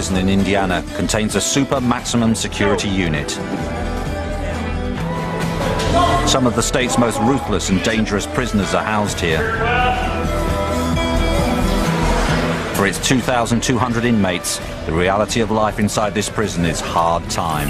Prison in Indiana contains a super maximum security unit. Some of the state's most ruthless and dangerous prisoners are housed here. For its 2,200 inmates, the reality of life inside this prison is hard time.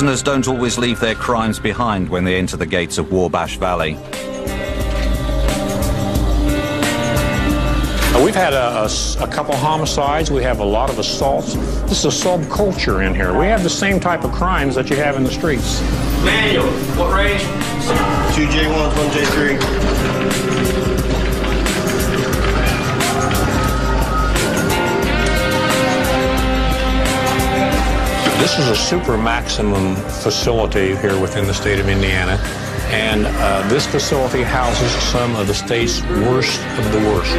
Prisoners don't always leave their crimes behind when they enter the gates of Wabash Valley. We've had a, a, a, couple homicides. We have a lot of assaults. This is a subculture in here. We have the same type of crimes that you have in the streets. Manual, what range? Two J1s, This is a super maximum facility here within the state of Indiana. And uh, this facility houses some of the state's worst of the worst.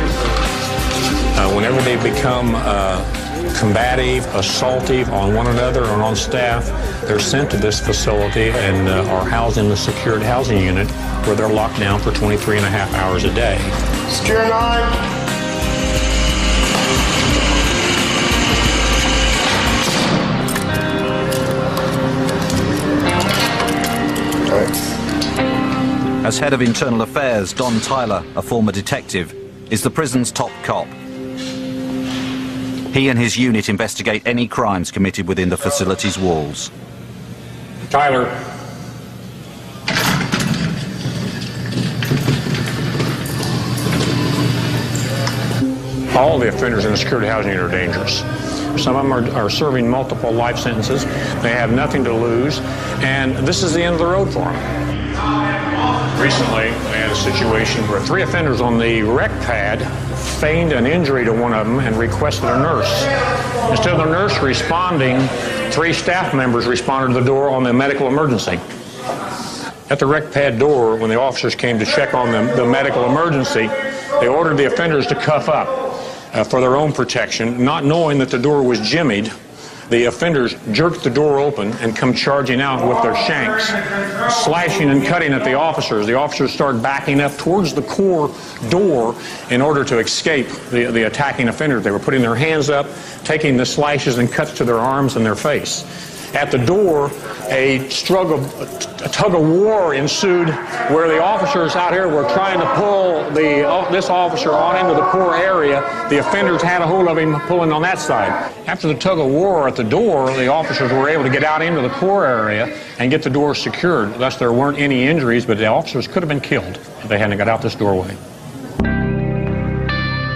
Uh, whenever they become uh, combative, assaultive on one another or on staff, they're sent to this facility and uh, are housed in the secured housing unit where they're locked down for 23 and a half hours a day. Secure nine. As head of internal affairs, Don Tyler, a former detective, is the prison's top cop. He and his unit investigate any crimes committed within the facility's walls. Tyler. All the offenders in the security housing unit are dangerous. Some of them are, are, serving multiple life sentences. They have nothing to lose, and this is the end of the road for them. Recently, I had a situation where three offenders on the rec pad feigned an injury to one of them and requested a nurse. Instead of the nurse responding, three staff members responded to the door on the medical emergency. At the rec pad door, when the officers came to check on the, the medical emergency, they ordered the offenders to cuff up uh, for their own protection, not knowing that the door was jimmied the offenders jerk the door open and come charging out with their shanks, slashing and cutting at the officers. The officers start backing up towards the core door in order to escape the, the attacking offenders. They were putting their hands up, taking the slashes and cuts to their arms and their face. At the door, a struggle, a tug of war ensued where the officers out here were trying to pull the, uh, this officer on into the core area. The offenders had a hold of him pulling on that side. After the tug of war at the door, the officers were able to get out into the core area and get the door secured. Thus, there weren't any injuries, but the officers could have been killed if they hadn't got out this doorway.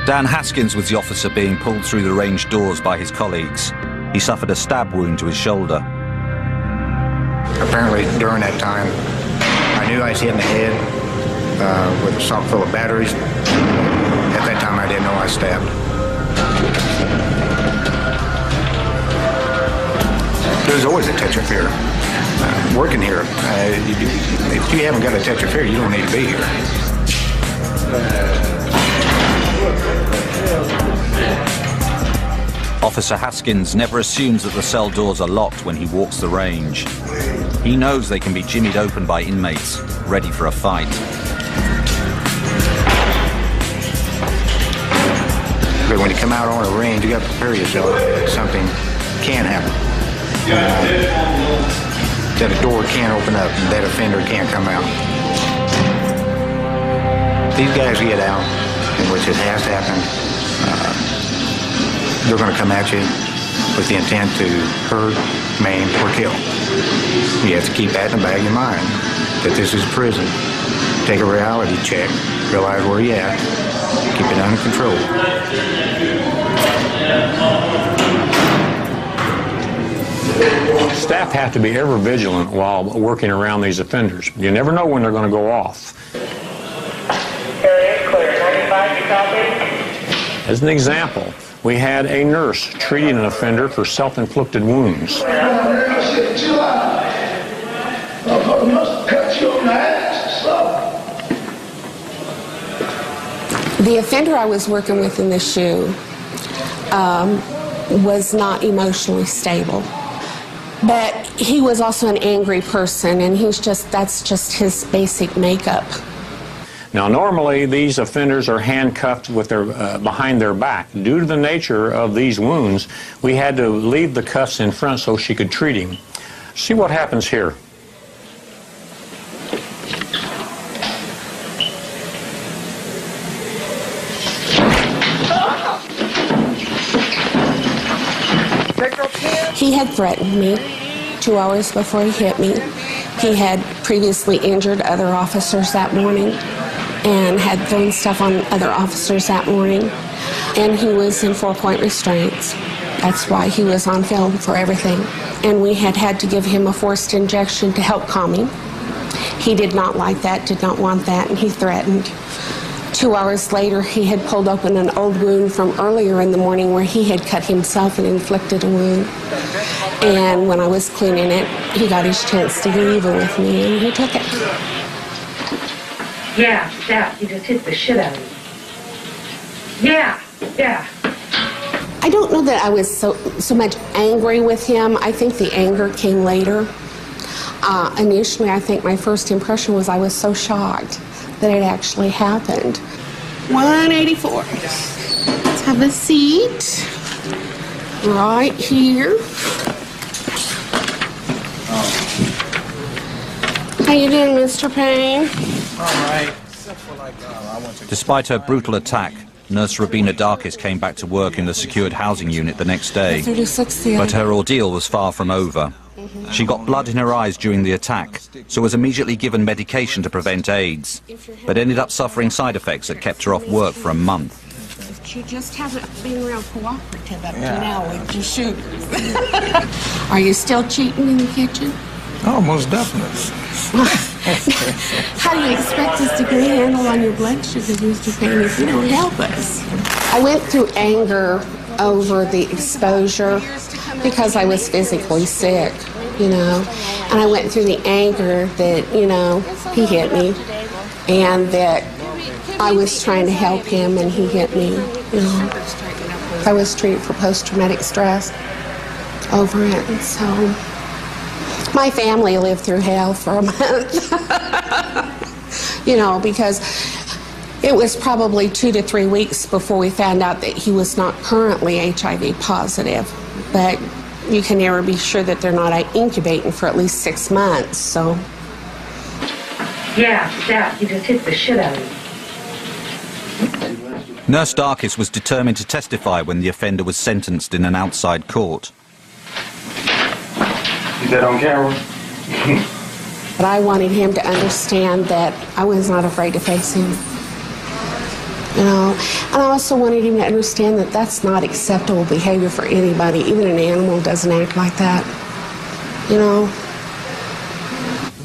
Dan Haskins was the officer being pulled through the range doors by his colleagues. He suffered a stab wound to his shoulder. Apparently, during that time, I knew I was hitting the head uh, with a sock full of batteries. At that time, I didn't know I stabbed. There's always a touch of fear. Uh, working here, uh, you, if you haven't got a touch of fear, you don't need to be here. Officer Haskins never assumes that the cell doors are locked when he walks the range. He knows they can be jimmied open by inmates, ready for a fight. When you come out on a range, you got to prepare yourself something can happen. That a door can't open up that offender can't come out. These guys get out, which it has happened. They're going to come at you with the intent to hurt, maim, or kill. You have to keep that in the back of your mind, that this is a prison. Take a reality check, realize where you're at, keep it under control. Staff have to be ever vigilant while working around these offenders. You never know when they're going to go off. Area clear. 95, you copy? As an example, we had a nurse treating an offender for self-inflicted wounds. The offender I was working with in the shoe um, was not emotionally stable. But he was also an angry person, and he's just, that's just his basic makeup. Now, normally these offenders are handcuffed with their uh, behind their back. Due to the nature of these wounds, we had to leave the cuffs in front so she could treat him. See what happens here. He had threatened me two hours before he hit me. He had previously injured other officers that morning and had thrown stuff on other officers that morning. And he was in four point restraints. That's why he was on film for everything. And we had had to give him a forced injection to help calm him. He did not like that, did not want that, and he threatened. Two hours later, he had pulled open an old wound from earlier in the morning where he had cut himself and inflicted a wound. And when I was cleaning it, he got his chance to get even with me, and he took it. Yeah, yeah, you just hit the shit out of me. Yeah, yeah. I don't know that I was so so much angry with him. I think the anger came later. Uh, initially, I think my first impression was I was so shocked that it actually happened. 184. Let's have a seat. Right here. How you doing, Mr. Payne? Despite her brutal attack, Nurse Rabina Darkis came back to work in the secured housing unit the next day. But her ordeal was far from over. She got blood in her eyes during the attack, so was immediately given medication to prevent AIDS, but ended up suffering side effects that kept her off work for a month. She just hasn't been real cooperative up to now with your shooters. Are you still cheating in the kitchen? Oh, most definitely. How do you expect us to get a handle on your blood sugar, Mr. Payne, if you don't help us? I went through anger over the exposure because I was physically sick, you know. And I went through the anger that, you know, he hit me and that I was trying to help him and he hit me, you know. I was treated for post-traumatic stress over it, so my family lived through hell for a month. you know, because it was probably two to three weeks before we found out that he was not currently HIV positive. But you can never be sure that they're not incubating for at least six months. So Yeah, yeah, you just hit the shit out of me. Nurse Darkis was determined to testify when the offender was sentenced in an outside court. Is that on camera? But I wanted him to understand that I was not afraid to face him. You know, and I also wanted him to understand that that's not acceptable behavior for anybody. Even an animal doesn't act like that. You know,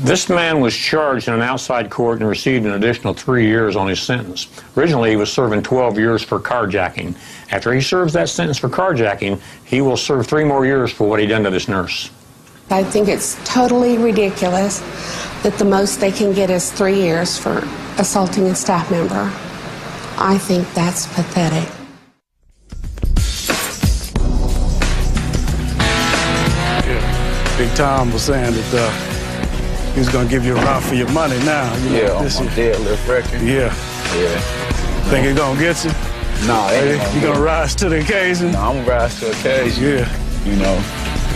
This man was charged in an outside court and received an additional three years on his sentence. Originally, he was serving 12 years for carjacking. After he serves that sentence for carjacking, he will serve three more years for what he done to this nurse. I think it's totally ridiculous that the most they can get is three years for assaulting a staff member. I think that's pathetic. Yeah. Big Tom was saying that uh, he was going to give you a ride for your money now. You Yeah, on this my year. deadlift record. Yeah. Yeah. Think he going to get you? Nah, it Hey, ain't gonna you going to rise to the occasion? Nah, I'm gonna rise to the occasion. Yeah. You know,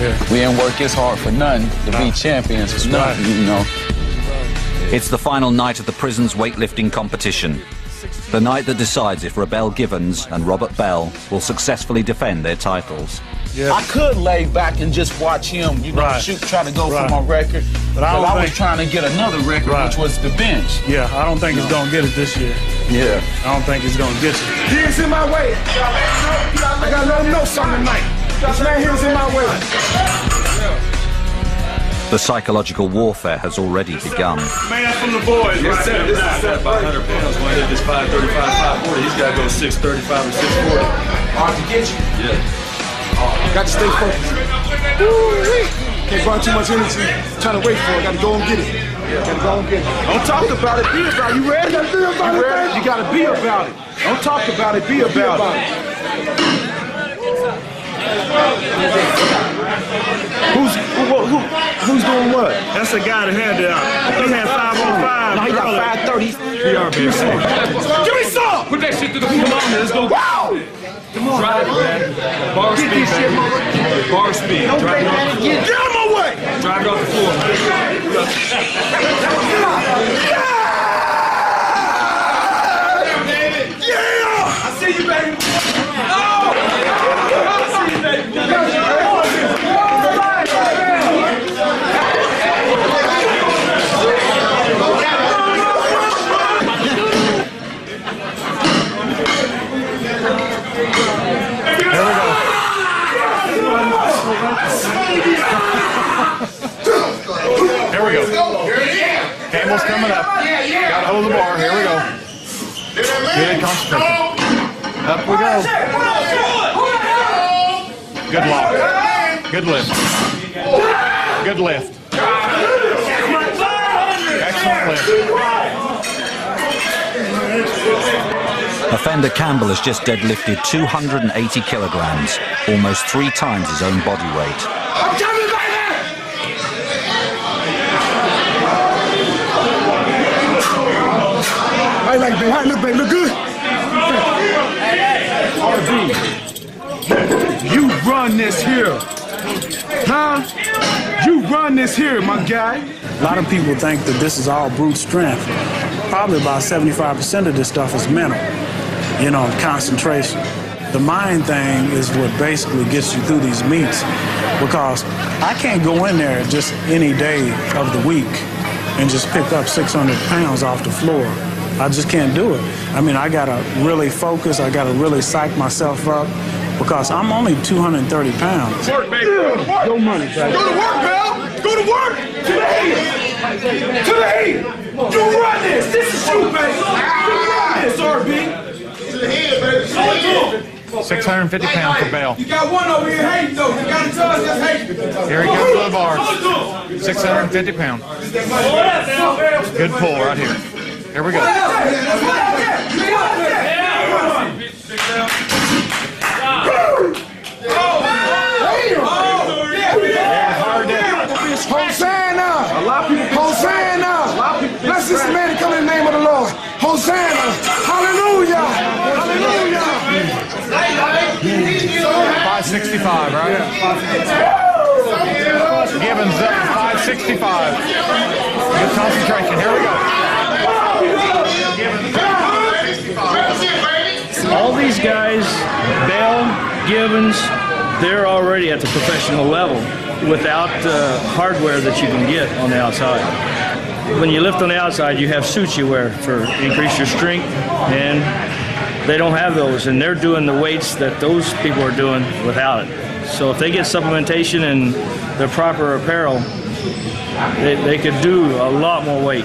Yeah. we ain't work as hard for nothing to be champions for right. nothing. You know. It's the final night of the prison's weightlifting competition. The night that decides if Rebel Givens and Robert Bell will successfully defend their titles. Yeah. I could lay back and just watch him, you know, Right. shoot, try to go Right. for my record. But But I I, don't was trying to get another record, Right. which was the bench. Yeah, I don't think he's going to get it this year. Yeah. I don't think he's going to get you. He's in my way. I gotta let him know something tonight. This man here's in my way. The psychological warfare has already begun. Man from the boys. Yes, sir. This is 500 pounds. When hit this 535, 540, he's got to go 635 or 640. Hard to get you. Yeah. Oh, got to stay focused. Woo-wee. Can't burn too much energy trying to wait for it. Got to go and get it. Got to go and get it. Don't talk about it. Be about it. You ready? You, be about you it. You got to be about it. Don't talk about it. Be about, be about it. Who's who, who, who's doing what? That's the guy that had the. Uh, he had five on five. No, he got five thirty. We are baby. Give me some. Put that shit to the floor. Come on, man. Let's go. Wow. Come on. Drive it, man. Bar Get speed, this shit, baby. Bar speed. Don't Drive it off the again. Get out of my way. Drive it off the floor, man. Yeah. I see you, baby. Campbell's coming up. Got to hold the bar. Here we go. Good concentration. Up we go. Good lock. Good lift. Good lift. Excellent lift. Offender Campbell has just deadlifted 280 kilograms, almost three times his own body weight. Baby. How look, baby? Look good. You run this here. Huh? You run this here, my guy. A lot of people think that this is all brute strength. Probably about 75% of this stuff is mental, you know, concentration. The mind thing is what basically gets you through these meets because I can't go in there just any day of the week and just pick up 600 pounds off the floor. I just can't do it. I mean, I gotta really focus, I gotta really psych myself up because I'm only 230 pounds. Work, baby. Go work. Your money, baby. Go to work, pal. Go to work. To the head. To the head. You run this. This is you, baby. You run this, RB. To the head, baby. Show to him. 650 pounds for Bell. You got one over here hating, though. You got a judge that's hating. Here he comes to the bar. 650 pounds. Good pull right here. Here we go. Hosanna! Hosanna! Bless this man to come in the name of the Lord. Hosanna! Hallelujah! Hallelujah! 565, right? Gibbons up 565. Good concentration. Here we go. All these guys, Bell, Gibbons, they're already at the professional level without the hardware that you can get on the outside. When you lift on the outside, you have suits you wear for increase your strength, and they don't have those, and they're doing the weights that those people are doing without it. So if they get supplementation and their proper apparel, they, they could do a lot more weight.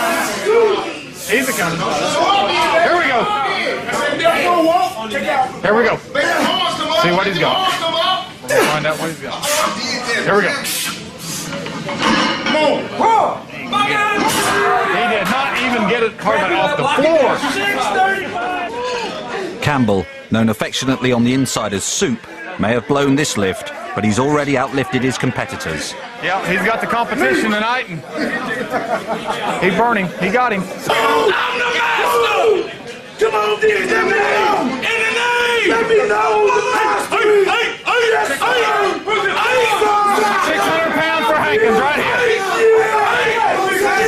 He's a coming. Here we go. Here we go. See what he's got. We'll find out what he's got. Here we go. He did not even get it Carmen off the floor. Campbell, known affectionately on the inside as Soup, may have blown this lift, but he's already outlifted his competitors. Yeah, he's got the competition tonight. And he's burning. He got him. I'm the master! Come on, DJ, let me know! In the name! Let me know the master! Hey, hey, hey, yes, hey! 600 pounds for Hankins right here.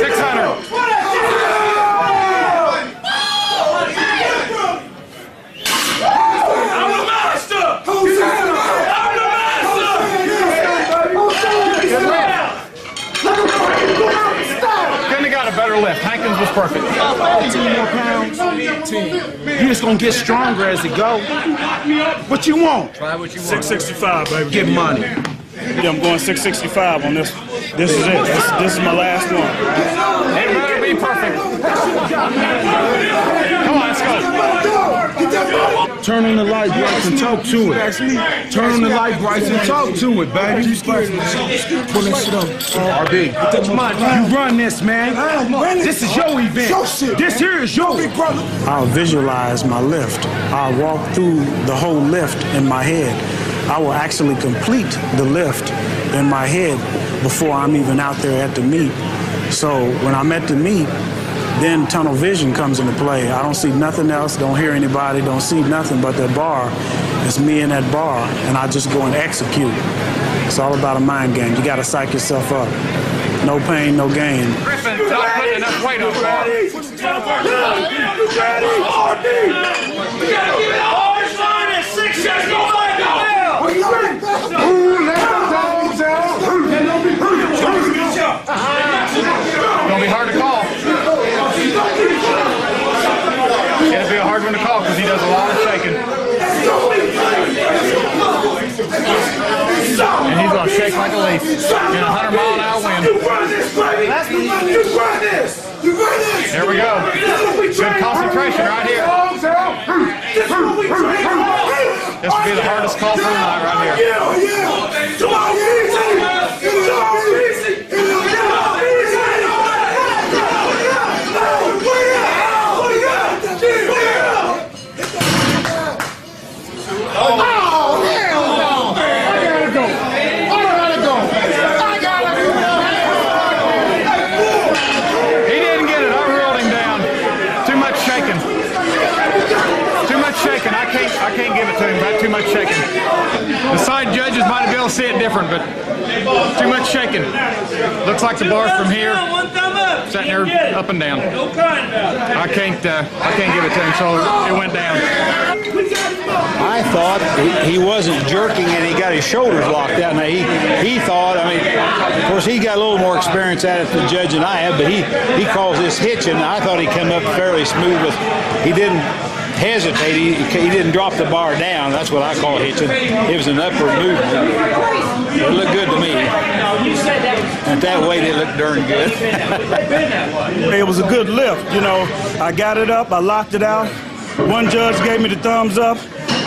600. her lift. Hankins was perfect. 14 more pounds. 10. You're just gonna get stronger as it go. What you want? Try what you want. 665, baby. Get money. Yeah, I'm going 665 on this. This is it. This, this is my last one. It better be perfect. Come on, let's go. Turn on the light brights and talk to it. Turn on the light brights and talk to it, baby. Pull that shit up. RB. You run this, man. This is your event. This here is your big brother. I'll visualize my lift. I'll walk through the whole lift in my head. I will actually complete the lift in my head before I'm even out there at the meet. So when I'm at the meet, then tunnel vision comes into play. I don't see nothing else, don't hear anybody, don't see nothing but that bar. It's me in that bar, and I just go and execute. It's all about a mind game. You got to psych yourself up. No pain, no gain. Griffin's not putting enough weight on bar. Gonna be hard to call. It'll be a hard one to call because he does a lot of shaking. And he's gonna shake like a leaf in a 100 mile an hour wind. There we go. Good concentration right here. This will be the hardest call for the night right here. He him. Got too much shaking. The side judges might be able to see it different, but too much shaking. Looks like the bar from here, sitting there up and down. I can't. Uh, I can't give it to him, so it went down. I thought he, he wasn't jerking and he got his shoulders locked out. Now he he thought, I mean, of course he got a little more experience at it than Judge and I have, but he he calls this hitching. I thought he came up fairly smooth, but he didn't hesitate. He, he didn't drop the bar down. That's what I call hitching. It was an upward movement. It looked good to me. At that weight, it looked darn good. It was a good lift, you know. I got it up, I locked it out. One judge gave me the thumbs up,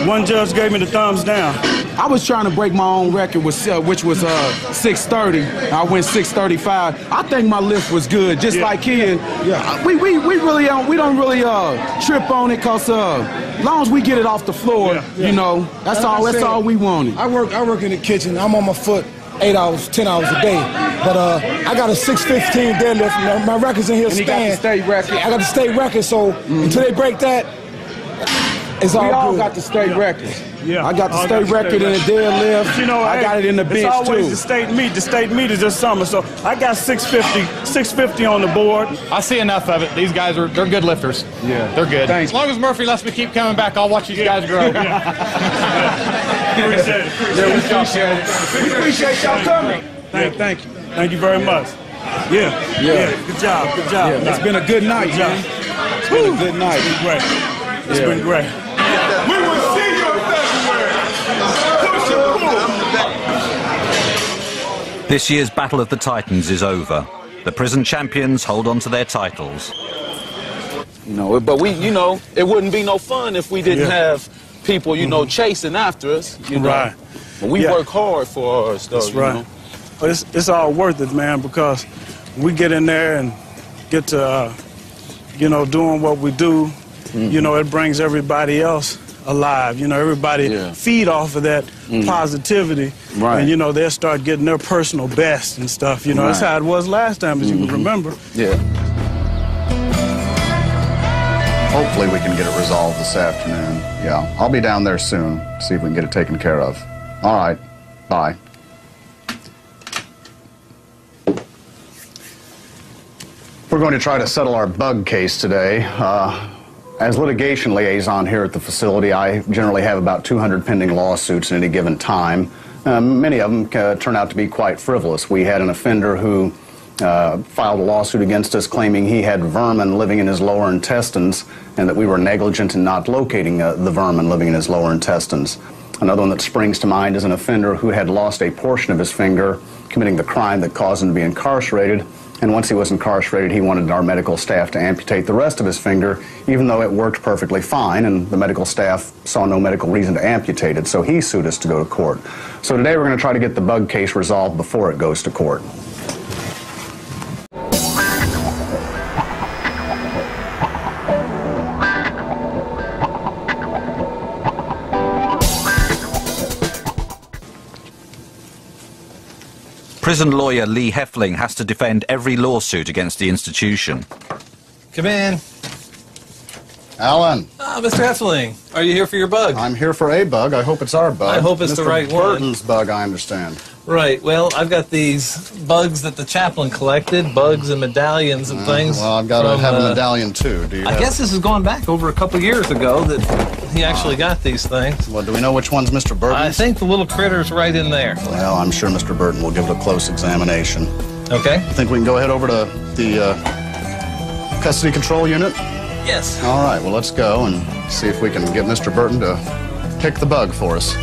one judge gave me the thumbs down. I was trying to break my own record, with, uh, which was uh, 630. I went 635. I think my lift was good, just Yeah. like his. Yeah. We, we, we really don't, we don't really uh, trip on it, cause uh, as long as we get it off the floor, Yeah. you know, that's Like all. That's said, all we wanted. I work I work in the kitchen. I'm on my foot eight hours, ten hours a day. But uh, I got a 615 deadlift. My, my record's in here And he got the state record. I got the state record. So until they break that, it's all we all good. got the state records. Yeah, I got the all state got the record state in the deadlift. But you know, I hey, got it in the bench it's bench always too. the state meet. The state meet is this summer, so I got 650, 650 on the board. I see enough of it. These guys are they're good lifters. Yeah. They're good. Thanks. As long as Murphy lets me keep coming back, I'll watch these guys grow. Yeah. Appreciate it. Yeah, we appreciate it. We appreciate y'all coming. Thank, thank you. Thank you very much. Yeah, yeah. Good job. Good job. Yeah, it's been a good night, Good job. man. It's been a good night. It's been great. It's Yeah. been great. This year's Battle of the Titans is over. The prison champions hold on to their titles. You know, but we, you know, it wouldn't be no fun if we didn't Yeah. have people, you know, chasing after us. You know, Right. but we Yeah. work hard for ours, though. That's you right. know. But it's, it's all worth it, man, because we get in there and get to, uh, you know, doing what we do. You know, it brings everybody else alive. You know, everybody Yeah. feed off of that positivity. Right. And, you know, they'll start getting their personal best and stuff. You know, that's how it was last time, as you can remember. Yeah. Hopefully we can get it resolved this afternoon. Yeah, I'll be down there soon, see if we can get it taken care of. All right, bye. We're going to try to settle our bug case today. Uh, as litigation liaison here at the facility, I generally have about 200 pending lawsuits at any given time. Um, many of them uh, turn out to be quite frivolous. We had an offender who uh, filed a lawsuit against us claiming he had vermin living in his lower intestines and that we were negligent in not locating uh, the vermin living in his lower intestines. Another one that springs to mind is an offender who had lost a portion of his finger committing the crime that caused him to be incarcerated. And once he was incarcerated, he wanted our medical staff to amputate the rest of his finger, even though it worked perfectly fine, and the medical staff saw no medical reason to amputate it, so he sued us to go to court. So today we're going to try to get the bug case resolved before it goes to court. Prison lawyer Lee Heffling has to defend every lawsuit against the institution. Come in. Alan. Ah, Mr. Heffling, are you here for your bug? I'm here for a bug. I hope it's our bug. I hope it's the Mr. right one. Burton's bug, I understand. Right. Well, I've got these bugs that the chaplain collected, bugs and medallions and things. Uh, Well, I've got to from, have a uh, medallion too. Do you? I have- guess this is going back over a couple years ago that he actually got these things. Well, do we know which one's Mr. Burton? I think the little critter's right in there. Well, I'm sure Mr. Burton will give it a close examination. Okay. I think we can go ahead over to the uh, custody control unit? Yes. All right, well, let's go and see if we can get Mr. Burton to pick the bug for us.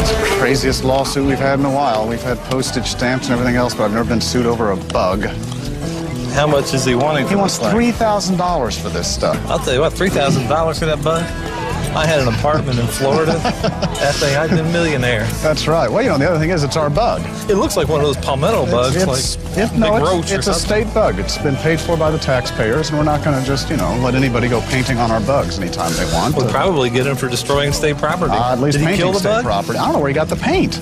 It's the craziest lawsuit we've had in a while. We've had postage stamps and everything else, but I've never been sued over a bug. How much is he wanting? He for wants this three thousand dollars for this stuff. I'll tell you what, three thousand dollars for that bug. I had an apartment in Florida. that thing, I'd been a millionaire. That's right. Well, you know, the other thing is, it's our bug. It looks like one of those palmetto bugs, It's, like it- big no, roach it's, or it's a something. state bug. It's been paid for by the taxpayers, and we're not going to just, you know, let anybody go painting on our bugs anytime they want. We'll probably get him for destroying state property. Uh, at least Did he painting kill the state bug? property. I don't know where he got the paint.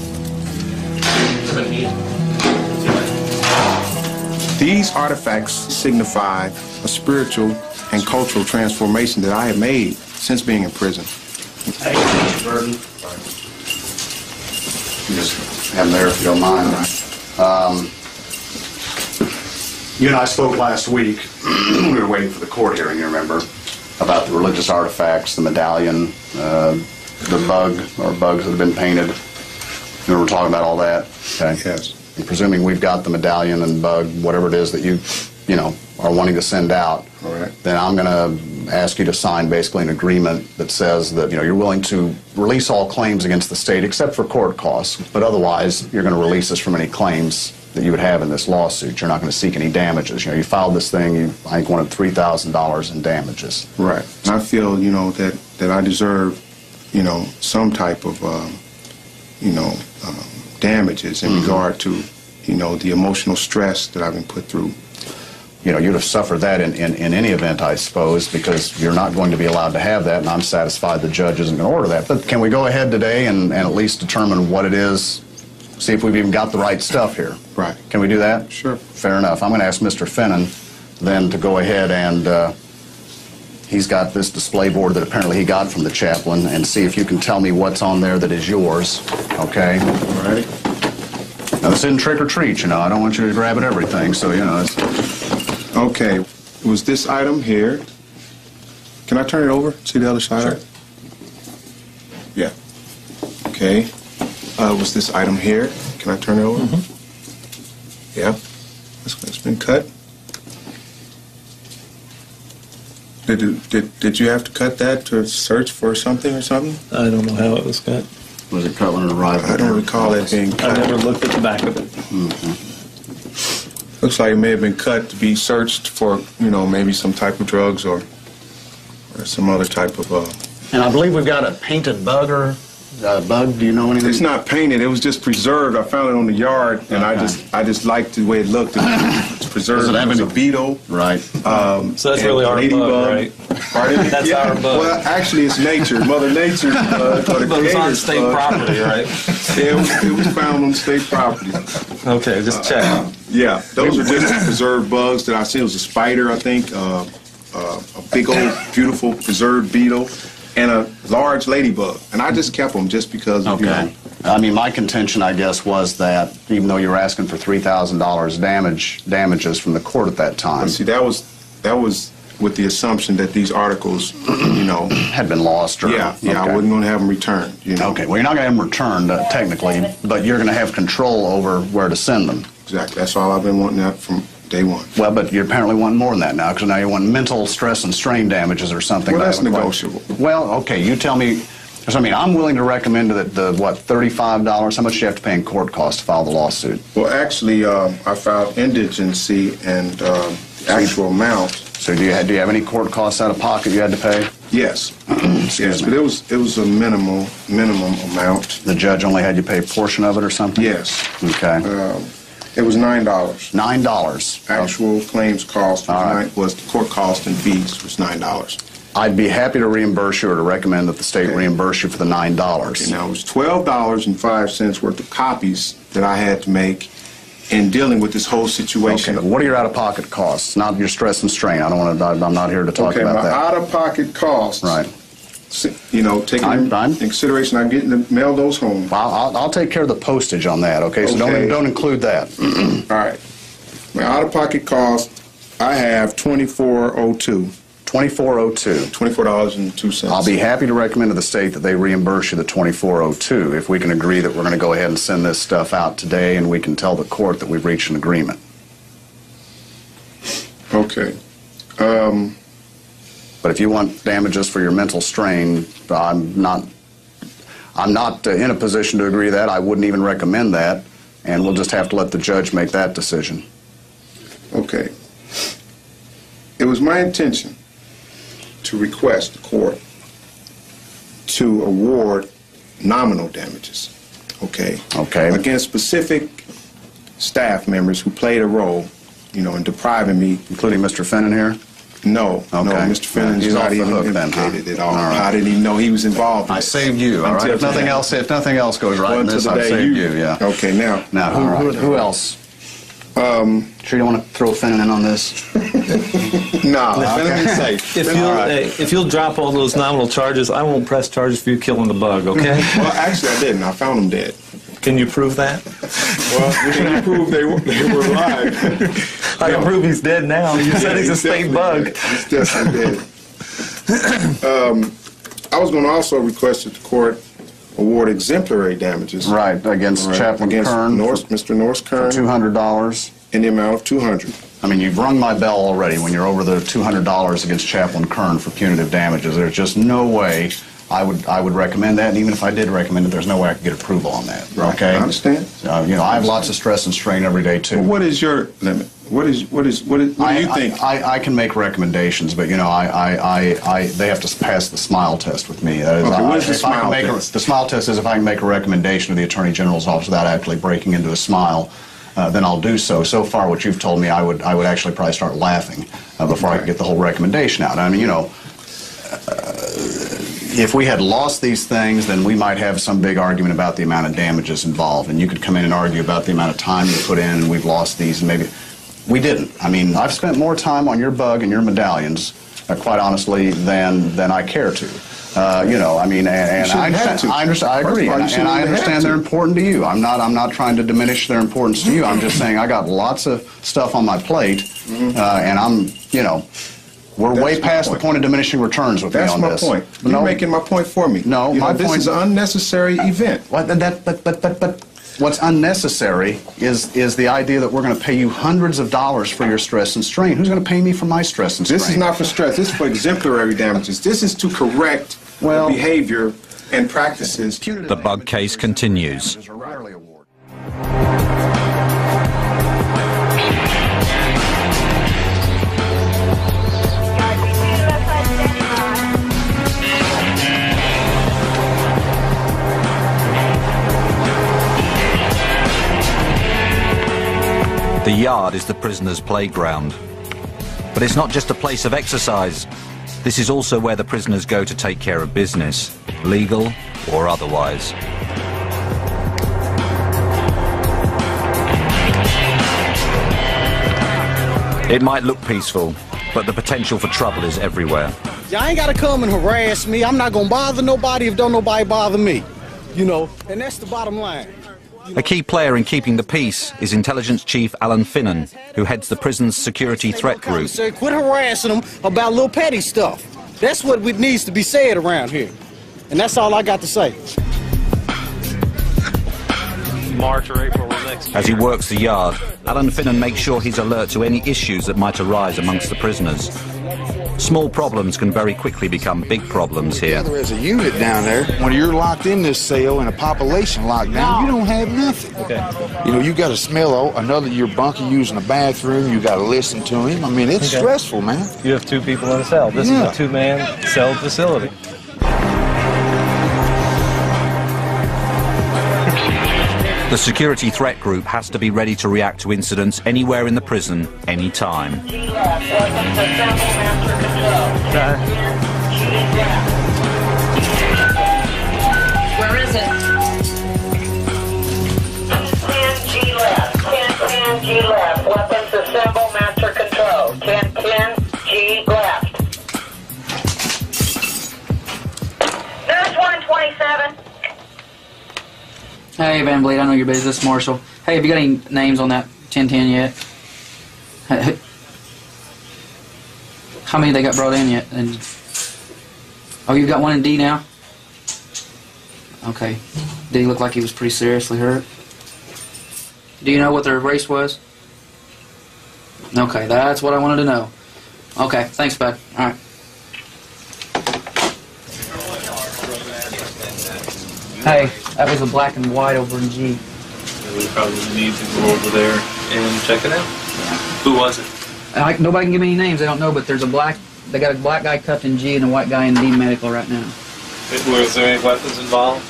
These artifacts signify a spiritual and cultural transformation that I have made since being in prison. Thank you, Mr. Burton. You just have them there if you don't mind. Um, you and I spoke last week. we were waiting for the court hearing, you remember, about the religious artifacts, the medallion, uh, the bug, or bugs that have been painted. We were talking about all that? Okay. Yes. Presuming we've got the medallion and bug, whatever it is that you, you know, are wanting to send out, All right. then I'm going to ask you to sign basically an agreement that says that you know you're willing to release all claims against the state except for court costs, but otherwise you're going to release us from any claims that you would have in this lawsuit. You're not going to seek any damages. You know, you filed this thing. You I think wanted three thousand dollars in damages. Right. I feel, you know, that, that I deserve, you know, some type of, um, you know, um, damages in regard to, you know, the emotional stress that I've been put through. You know, you'd have suffered that in, in, in any event, I suppose, because you're not going to be allowed to have that, and I'm satisfied the judge isn't going to order that. But can we go ahead today and, and at least determine what it is, see if we've even got the right stuff here? Right. Can we do that? Sure. Fair enough. I'm going to ask Mr. Finnan then to go ahead and uh, he's got this display board that apparently he got from the chaplain and see if you can tell me what's on there that is yours. Okay? All right. Now, this isn't trick or treat, you know. I don't want you to grab at everything, so, you know. It's, Okay. It was this item here. Can I turn it over? See the other side? Sure. Yeah. Okay. Uh, was this item here? Can I turn it over? Yeah. It's, it's been cut. Did, did did you have to cut that to search for something or something? I don't know how it was cut. Was it cut when it arrived? I don't recall it being I cut. never looked at the back of it. Looks like it may have been cut to be searched for, you know, maybe some type of drugs or, or some other type of. Uh, and I believe we've got a painted bug or uh, bug. Do you know anything? It's not painted. It was just preserved. I found it on the yard, and I just I just liked the way it looked. It's preserved. Does it have was any- a beetle. Right. Um, So that's really our bug, right? Pardon? That's Yeah, our bug. Well, actually, it's nature, Mother Nature's bug. or the But it's on creator's state bug. property, right? yeah, it was, it was found on state property. Okay, just check. Yeah, those are just preserved bugs that I see. It was a spider, I think, uh, uh, a big old, beautiful preserved beetle, and a large ladybug. And I just kept them just because, of, you know, Okay. I mean, my contention, I guess, was that even though you were asking for three thousand dollars damage damages from the court at that time, see, that was that was with the assumption that these articles, you know, Had been lost or. yeah, yeah, I Okay. wasn't going to have them returned. You know, Okay, well, you're not going to have them returned uh, technically, but you're going to have control over where to send them. exactly. That's all I've been wanting that from day one. Well, but you apparently want more than that now, because now you want mental stress and strain damages or something. Well, that that's quite- negotiable. Well, okay, you tell me. So, I mean, I'm willing to recommend that the what thirty-five dollars. How much do you have to pay in court costs to file the lawsuit? Well, actually, um, I filed indigency and um, actual amount. So, do you have, do you have any court costs out of pocket you had to pay? Yes, yes, but it was it was a minimal minimum amount. The judge only had you pay a portion of it or something? Yes. Okay. Um, it was nine dollars. Nine dollars. Actual claims cost was, right. nine, was the court cost and fees was nine dollars. I'd be happy to reimburse you or to recommend that the state reimburse you for the nine dollars. Now it was twelve dollars and five cents worth of copies that I had to make in dealing with this whole situation. Okay, what are your out-of-pocket costs? Not your stress and strain. I don't want to. I'm not here to talk okay, about my that. out-of-pocket costs. Right. You know, taking I'm- I'm- consideration, I'm getting to mail those home. I'll, I'll, I'll take care of the postage on that. Okay, so Okay. don't don't include that. All right. My out-of-pocket cost, I have twenty-four oh two. Twenty-four oh two. Twenty-four dollars and two cents. I'll be happy to recommend to the state that they reimburse you the 2402 if we can agree that we're going to go ahead and send this stuff out today and we can tell the court that we've reached an agreement. Okay. Um, But if you want damages for your mental strain, I'm not, I'm not uh, in a position to agree that. I wouldn't even recommend that, and we'll just have to let the judge make that decision. Okay. It was my intention to request the court to award nominal damages, okay? Okay. Against specific staff members who played a role, you know, in depriving me. Including Mr. Fenton here? No, no, Okay. Mr. Fennon's He's off not the even hook then, huh? implicated at all. All right. I didn't even know he was involved. I saved you, all right? If nothing today. else, if nothing else goes right Well, in this, I've day saved you- you, yeah. Okay, now. Now, who, who, who else? Um, Sure you don't want to throw Fenton in on this? no, Okay. If you'll, hey, if you'll drop all those nominal charges, I won't press charges for you killing the bug, okay? well, actually, I didn't. I found him dead. Can you prove that? Well, we can prove they were, they were alive. I can prove he's dead now. You said he's a state bug. dead. He's definitely dead. um, I was going to also request that the court award exemplary damages. Right, against Right, Chaplain against Kern Norris, Mr. Norris Kern. Two hundred dollars. In the amount of two hundred. I mean, you've rung my bell already when you're over the two hundred dollars against Chaplain Kern for punitive damages. There's just no way I would I would recommend that, and even if I did recommend it, there's no way I could get approval on that. Right, Okay, I understand. Uh, you know, I have lots of stress and strain every day too. Well, what is your limit? What is what is what, is, what do you think? I, I, I can make recommendations, but you know, I, I, I, I they have to pass the smile test with me. That is, Okay, I- what is the smile make a- test? the smile test is if I can make a recommendation to the Attorney General's office without actually breaking into a smile. Uh, then I'll do so. So far, what you've told me, I would, I would actually probably start laughing uh, before I could get the whole recommendation out. I mean, you know, if we had lost these things, then we might have some big argument about the amount of damages involved, and you could come in and argue about the amount of time you put in, and we've lost these, and maybe we didn't. I mean, I've spent more time on your bug and your medallions, uh, quite honestly, than than I care to. Uh, you know, I mean, and, and I understand. I understand. I agree, and, and I understand they're important to you. I'm not. I'm not trying to diminish their importance to you. I'm just saying I got lots of stuff on my plate, uh, and I'm, you know. We're. That's way past point. the point of diminishing returns with That's me on my point. No, You're making my point for me. No, You know, my this point- is an unnecessary uh, event. What, that, but, but, but, but what's unnecessary is, is the idea that we're going to pay you hundreds of dollars for your stress and strain. Who's going to pay me for my stress and strain? This is not for stress. This is for exemplary damages. This is to correct Well- behavior and practices. The bug case continues. The yard is the prisoner's playground. But it's not just a place of exercise. This is also where the prisoners go to take care of business, legal or otherwise. It might look peaceful, but the potential for trouble is everywhere. Y'all ain't gotta come and harass me. I'm not gonna bother nobody if don't nobody bother me. You know, and that's the bottom line. A key player in keeping the peace is Intelligence Chief Alan Finnan, who heads the prison's security threat group. Sir, quit harassing them about little petty stuff. That's what needs to be said around here. And that's all I got to say. March or April of next As he works the yard, Alan Finnan makes sure he's alert to any issues that might arise amongst the prisoners. Small problems can very quickly become big problems here. Together as a unit down there, when you're locked in this cell and a population locked down, you don't have nothing. Okay. You know, you got to smell another your bunkie using the bathroom. You got to listen to him. I mean, it's Okay. stressful, man. You have two people in a cell. This Yeah. is a two-man cell facility. The security threat group has to be ready to react to incidents anywhere in the prison, anytime. Where is it? 10G left. 10G left. Weapons assemble, master control. 10 10G left. There's 127. Hey, Van Bleed, I know. This is Marshall. Hey, have you got any names on that 1010 yet? How many they got brought in yet? And oh, you've got one in D now. Okay. Did he look like he was pretty seriously hurt? Do you know what their race was? Okay, that's what I wanted to know. Okay, thanks, bud. All right. Hey, that was a black and white over in G. We probably need to go over there and check it out. Who was it? I, nobody can give me any names. I don't know, but there's a black. They got a black guy cuffed in G and a white guy in D medical right now. Was there any weapons involved?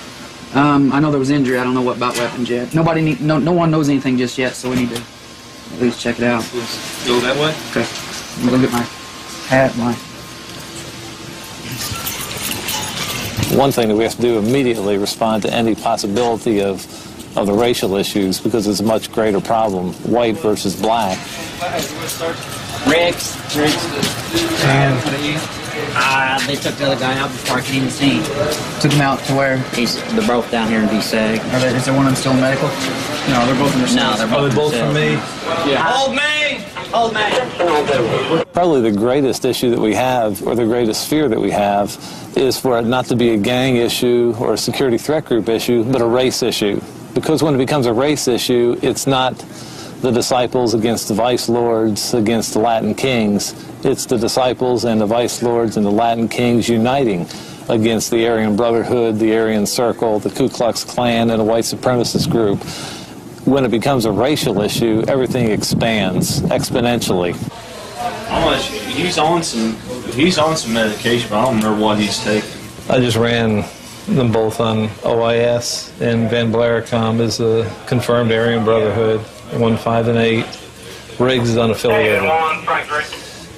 Um, I know there was injury. I don't know what about weapons yet. Nobody need, no, no one knows anything just yet, so we need to at least check it out. Go that way? Okay. I'm gonna get my hat, my. One thing that we have to do immediately respond to any possibility of of the racial issues because it's a much greater problem, white versus black. Riggs. Uh, they took the other guy out before I came to see him. Took him out to where? He's, they're both down here in DSEG. Are they, is there one of them still in medical? No, they're both in their No, they're both, Are they both from me? Yeah. Hold me! Hold me! Probably the greatest issue that we have, or the greatest fear that we have, is for it not to be a gang issue or a security threat group issue, but a race issue. Because when it becomes a race issue, it's not the disciples against the vice lords against the Latin kings. It's the disciples and the vice lords and the Latin kings uniting against the Aryan Brotherhood, the Aryan Circle, the Ku Klux Klan, and a white supremacist group. When it becomes a racial issue, everything expands exponentially. He's on some. He's on some medication, but I don't remember what he's taking. I just ran them both on OIS, and Van Blericom is a confirmed Aryan Brotherhood, one five and eight. Riggs is unaffiliated.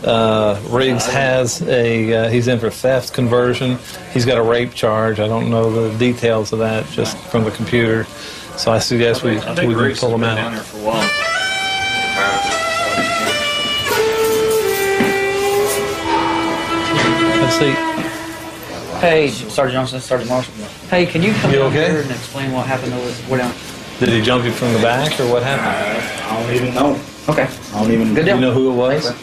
Uh, Riggs has a uh, he's in for theft conversion. He's got a rape charge. I don't know the details of that just from the computer. So I suggest we I think we Riggs pull him out. down there for a while. Let's see. Hey, Sergeant Johnson, Sergeant Marshall. Hey, can you come You down okay? here and explain what happened over way down? Did he jump you from the back, or what happened? I don't even know. Okay. I don't even. Good deal. You know who it was?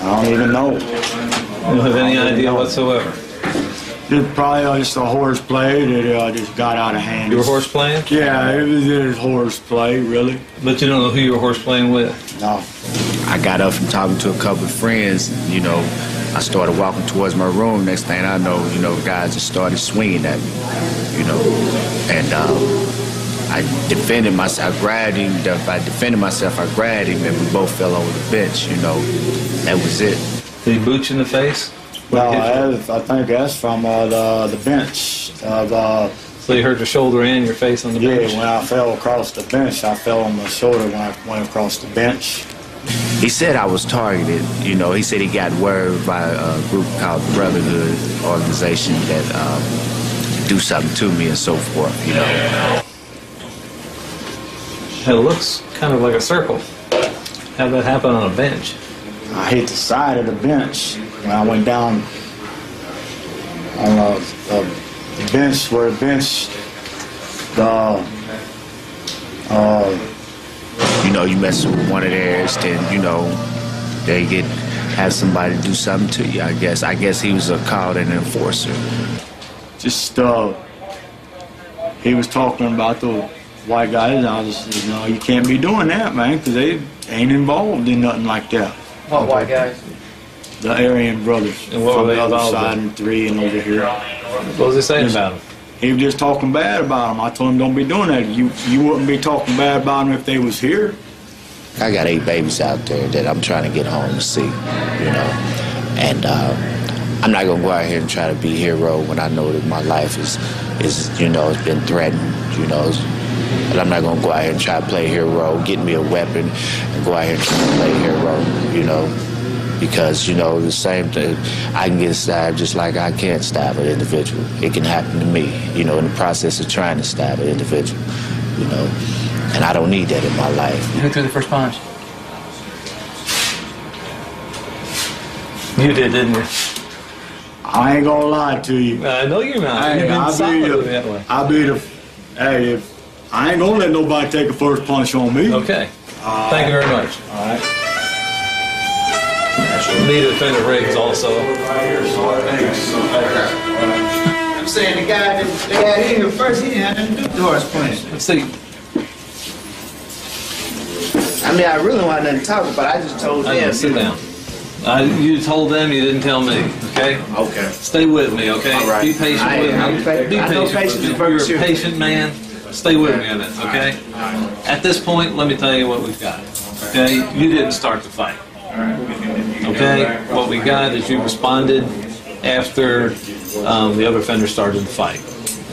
I don't even know. You don't have any idea whatsoever. Just probably uh, just a horse play that uh, just got out of hand. You were horse playing? Yeah, it was just horse play, really. But you don't know who you were horse playing with? No. I got up from talking to a couple of friends. You know, I started walking towards my room. Next thing I know, you know, guys just started swinging at me. You know, and um, I defended myself. I grabbed him. I defended myself. I grabbed him, and we both fell over the bench. You know, that was it. Did he boot you in the face? No, that's- I think that's from uh, the the bench. Uh, the, So you hurt your shoulder and your face on the yeah, bench? when I fell across the bench, I fell on my shoulder when I went across the bench. He said I was targeted. You know, he said he got word by a group called Brotherhood organization that um, do something to me and so forth. You know. It looks kind of like a circle. How'd that happen on a bench? I hit the side of the bench when I went down on a, the bench where the bench, the uh, you know, you mess with one of theirs, then you know they get have somebody do something to you. I guess. I guess he was a called an enforcer. Just uh, he was talking about the white guys, and I was, you no, you can't be doing that, man, because they ain't involved in nothing like that. What white guys? The Aryan brothers And what were from they the other side in? and three and over here. What was he saying about them? He was just talking bad about them. I told him don't be doing that. You you wouldn't be talking bad about them if they was here. I got eight babies out there that I'm trying to get home to see, you know. And uh, I'm not gonna go out here and try to be a hero when I know that my life is, is you know, it's been threatened, you know. And I'm not gonna go out here and try to play hero, get me a weapon, and go out here and try to play hero, you know. Because you know the same thing, I can get stabbed just like I can't stab an individual. It can happen to me, you know, in the process of trying to stab an individual, you know. And I don't need that in my life. Who threw the first punch? You did, didn't you? I ain't gonna lie to you. Uh, I know you're not. Hey, You've been I solid be the, that way. I be the. Hey, if I ain't gonna let nobody take a first punch on me. Okay. Thank you very much. All right. Need to defend the rigs also. I'm saying the guy that they had in here first, he didn't have nothing to do with Doris punch. Let's see. I mean, I really want nothing to talk about. I just told I know, them. sit down. I, you told them, you didn't tell me, okay? Okay. Stay with me, okay? All right. Be patient I with am. me. Be pa- I know patient patience with me. is. You're a patient man. Stay with me on it, okay? At this point, let me tell you what we've got, okay? You didn't start the fight, okay? What we got is you responded after um, the other offender started the fight.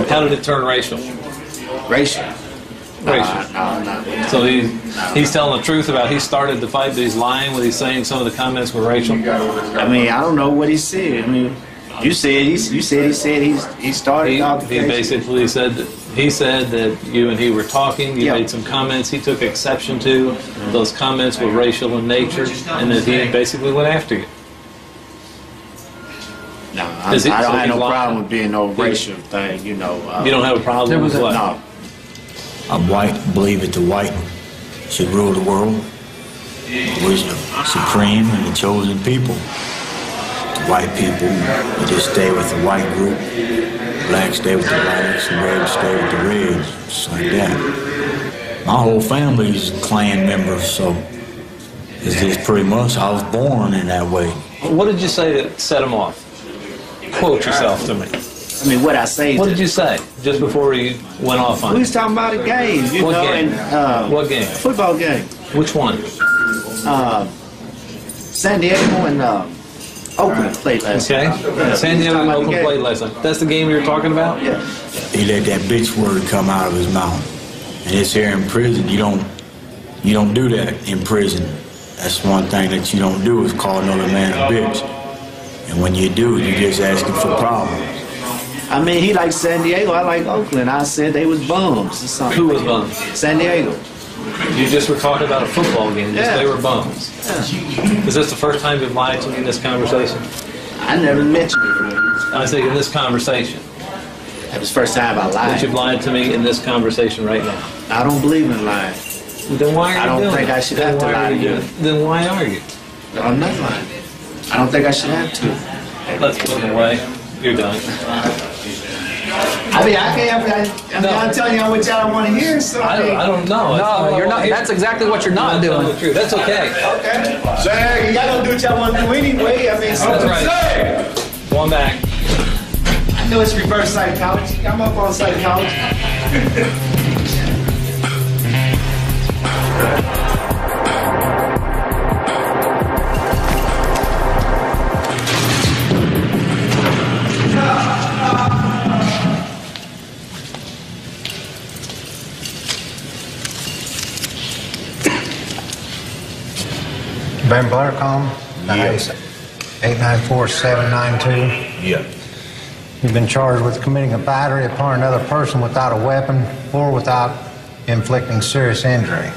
How did it turn racial? Racial? Racial. No. So he, he's telling the truth about he started the fight, but he's lying when he's saying some of the comments were racial. I mean, I don't know what he said. I mean, you said he, you said he said he's, he started He, he basically said that he said that you and he were talking. You Yeah. made some comments he took exception to. Those comments were racial in nature, and that he basically went after you. No, I, he- I don't so have no lying? problem with being no racial thing, you know. Uh, You don't have a problem with what? No. I'm white, believe that the white should rule the world. We're supreme and the chosen people. The white people, they just stay with the white group. Blacks stay with the blacks, and reds stay with the reds. Just like that. My whole family's clan members, so it's just pretty much, I was born in that way. What did you say that set him off? Quote yourself to me. I mean, what I say. What did you say just before you went off on We was talking about a game, you What know, game? and uh, What game? football game. Which one? Uh, San Diego and uh, Oh, Oakland played last Okay. night. Yeah, San Diego talking and Oakland game. played last night. That's the game you were talking about? Yeah. He let that bitch word come out of his mouth. And it's here in prison. You don't you don't do that in prison. That's one thing that you don't do is call another man a bitch. And when you do, you just asking for problems. I mean, he liked San Diego. I like Oakland. I said they was bums or something. Who was bums? San Diego. You just were talking about a football game. Yeah. they were bums. Is this the first time you've lied to me in this conversation? I never met you before. I say in this conversation. That was the first time I That lied. you've lied to me in this conversation right now. I don't believe in lying. Then why are you I don't think it? I should then have to lie to you? Then why are you? No, I'm not lying. I don't think I should have to. Let's put it away. You're done. I mean, I can't. I, I mean, I'm telling y'all what y'all want to hear. So I don't, I don't know. No, you're not. That's exactly what you're not doing. the truth. That's okay. Okay. So y'all gonna do what y'all want to do anyway. I mean, so That's right. Going back. I know it's reverse psychology. I'm up on psychology. Blericom, nice. 894792. Yeah. You've been charged with committing a battery upon another person without a weapon or without inflicting serious injury.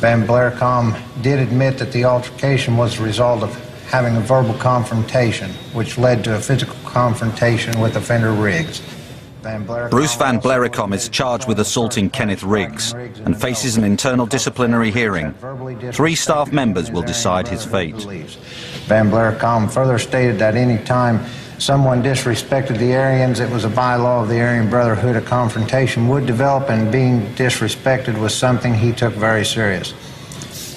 Van Blericom did admit that the altercation was the result of having a verbal confrontation, which led to a physical confrontation with offender Riggs. Bruce Van Blericom is charged with assaulting Kenneth Riggs and faces an internal disciplinary hearing. Three staff members will decide his fate. Van Blericom further stated that any time someone disrespected the Aryans, it was a bylaw of the Aryan Brotherhood a confrontation would develop, and being disrespected was something he took very serious.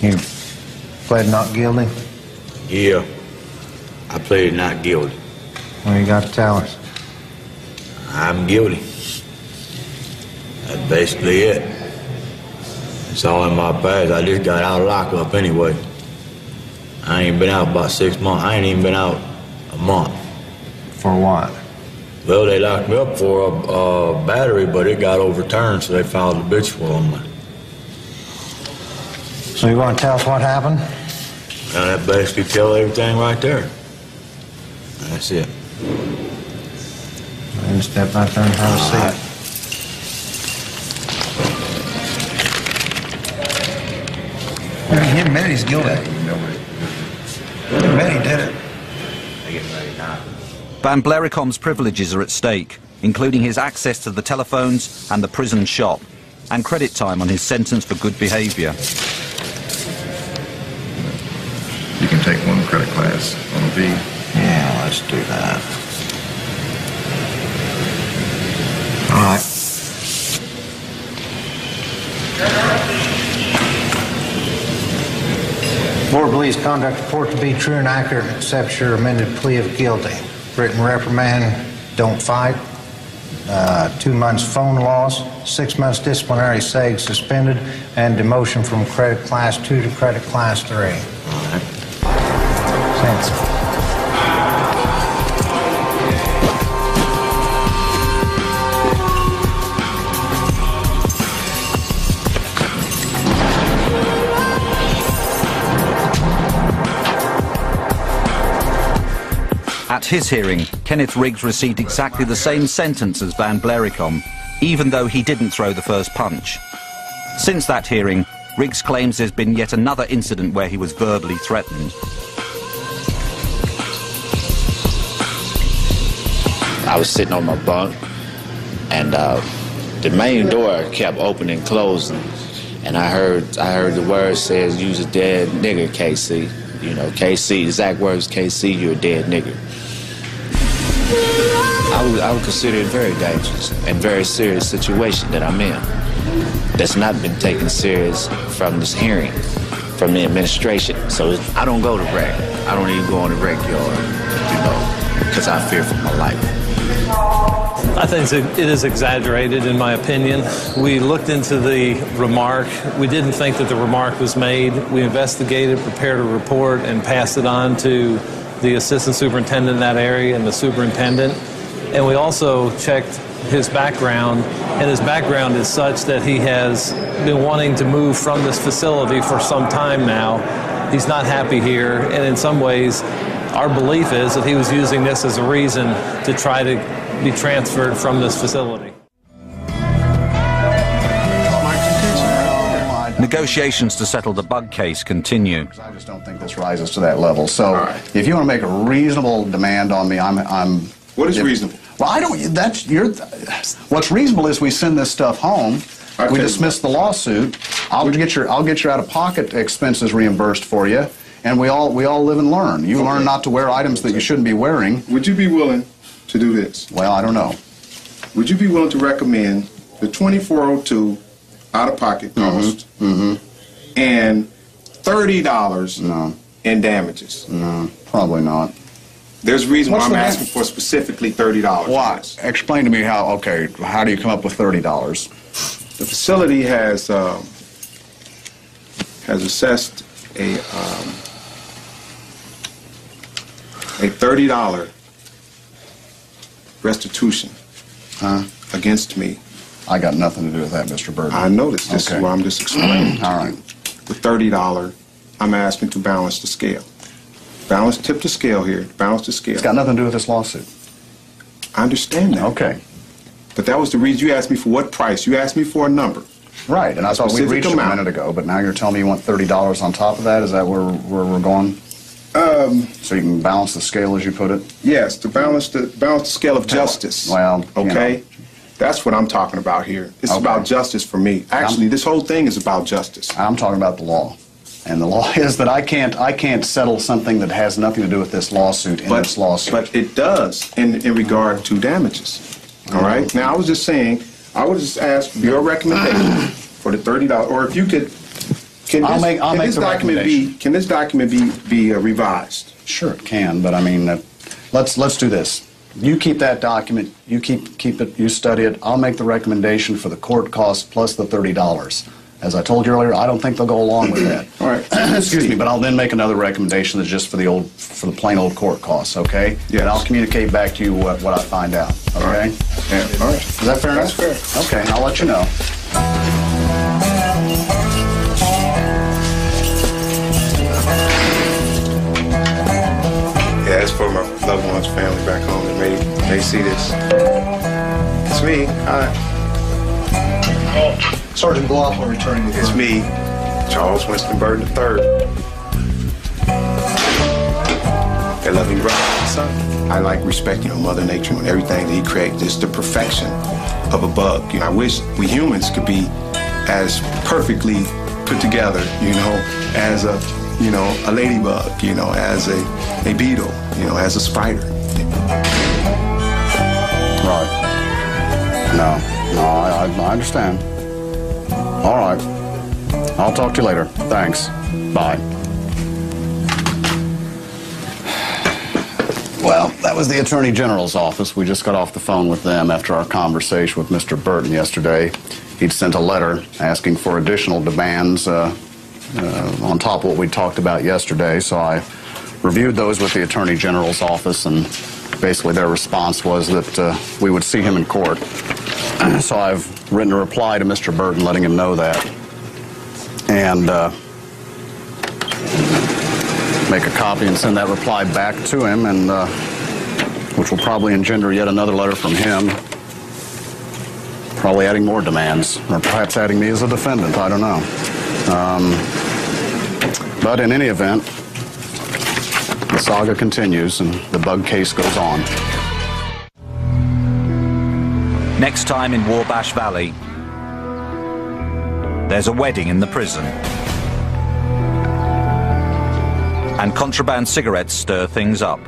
You pled not guilty? Yeah, I pleaded not guilty. What you got to tell us? I'm guilty. That's basically it. It's all in my past. I just got out of lockup anyway. I ain't been out about six months. I ain't even been out a month. For what? Well, they locked me up for a, a battery, but it got overturned, so they filed a bitch for on me. So you want to tell us what happened? Now that basically tell everything right there. That's it. And step out there and have a seat. He admitted he's guilty. He admitted he did it. Van Blericom's privileges are at stake, including his access to the telephones and the prison shop, and credit time on his sentence for good behavior. You can take one credit class on a V. Yeah, let's do that. Board believes conduct report to be true and accurate and accepts your amended plea of guilty. Written reprimand, don't fight. Uh, two months phone loss, six months disciplinary seg suspended, and demotion from credit class two to credit class three. Thanks. At his hearing, Kenneth Riggs received exactly the same sentence as Van Blericom, even though he didn't throw the first punch. Since that hearing, Riggs claims there's been yet another incident where he was verbally threatened. I was sitting on my bunk, and uh, the main door kept opening and closing, and I heard I heard the word says "Use a dead nigger, KC." You know, KC. Exact words, KC. You're a dead nigger. I would, I would consider it very dangerous and very serious situation that I'm in. That's not been taken serious from this hearing, from the administration. So I don't go to rec. I don't even go on the rec yard, you know, because I fear for my life. I think it is exaggerated, in my opinion. We looked into the remark. We didn't think that the remark was made. We investigated, prepared a report, and passed it on to the assistant superintendent in that area and the superintendent. And we also checked his background, and his background is such that he has been wanting to move from this facility for some time now. He's not happy here, and in some ways, our belief is that he was using this as a reason to try to be transferred from this facility. Negotiations to settle the bug case continue. I just don't think this rises to that level. So if you want to make a reasonable demand on me, I'm. I'm What is reasonable? Well, I don't. That's your. What's reasonable is we send this stuff home. I We dismiss the lawsuit. I'll get your. I'll get your out-of-pocket expenses reimbursed for you, and we all we all live and learn. You learn not to wear items that you shouldn't be wearing. Would you be willing to do this? Well, I don't know. Would you be willing to recommend the 2402 out-of-pocket cost mm -hmm. and $30 No. in damages? No, probably not. There's a reason why I'm asking for specifically $30. Why? Explain to me how. Okay, how do you come up with thirty dollars? The facility has um, has assessed a um, a thirty dollar restitution huh? against me. I got nothing to do with that, Mr. Burton. I noticed. This Okay. is why I'm just explaining. All right. The thirty dollar, I'm asking to balance the scale. Balance, tip the scale here. Balance the scale. It's got nothing to do with this lawsuit. I understand that. Okay. But that was the reason you asked me for what price. You asked me for a number. Right, and I thought we reached it a minute ago, but now you're telling me you want thirty dollars on top of that? Is that where, where we're going? Um, so you can balance the scale, as you put it. Yes, to balance the balance the scale of justice. Well, you okay. That's what I'm talking about here. It's about justice for me. Actually, this whole thing is about justice. I'm talking about the law. And the law is that I can't, I can't settle something that has nothing to do with this lawsuit in But- this lawsuit. But it does in, in regard to damages. All right? Now, I was just saying, I would just ask your recommendation for the thirty dollars, or if you could, can I'll this, make- I'll can make this the document be, can this document be, be uh, revised? Sure, it can, but I mean, uh, let's, let's do this. You keep that document, you keep, keep it, you study it, I'll make the recommendation for the court costs plus the thirty dollars. As I told you earlier, I don't think they'll go along with that. All right. Excuse me, but I'll then make another recommendation that's just for the old, for the plain old court costs, okay? Yes. And I'll communicate back to you what, what I find out, okay? Yeah, all right. Is that fair enough? That's fair. Okay, I'll let you know. Yeah, it's for my loved ones, family back home that may, may see this. It's me. Hi. Oh. Sergeant McLaughlin returning the It's me, Charles Winston Burton III. That loving brother son. I like respecting you Mother Nature and everything that he created. It's the perfection of a bug. You know, I wish we humans could be as perfectly put together, you know, as a, you know, a ladybug, you know, as a, a beetle, you know, as a spider. Right. No, no, I, I, I understand. All right. I'll talk to you later. Thanks. Bye. Well, that was the Attorney General's office. We just got off the phone with them after our conversation with Mr. Burton yesterday. He'd sent a letter asking for additional demands uh, uh, on top of what we talked about yesterday. So I reviewed those with the Attorney General's office, and basically their response was that uh, we would see him in court. so I've written a reply to Mr. Burton letting him know that. And uh, make a copy and send that reply back to him, and uh, which will probably engender yet another letter from him, probably adding more demands, or perhaps adding me as a defendant. I don't know. Um, but in any event, the saga continues and the bug case goes on. Next time in Wabash Valley, there's a wedding in the prison. And contraband cigarettes stir things up.